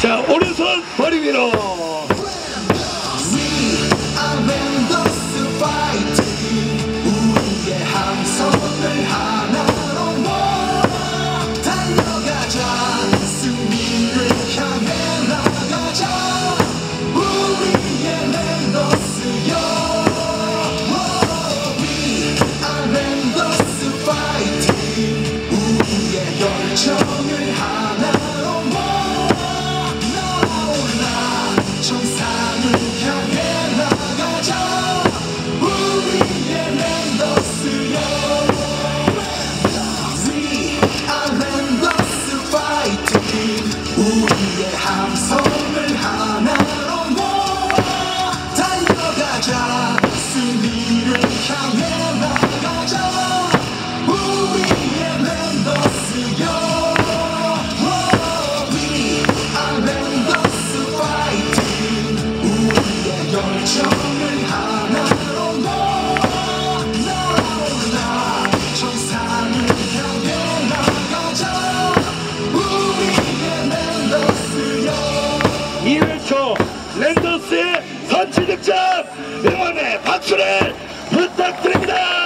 자 오른손 머리 위로. Yeah. 랜더스의 선취 득점 응원의 박수를 부탁드립니다.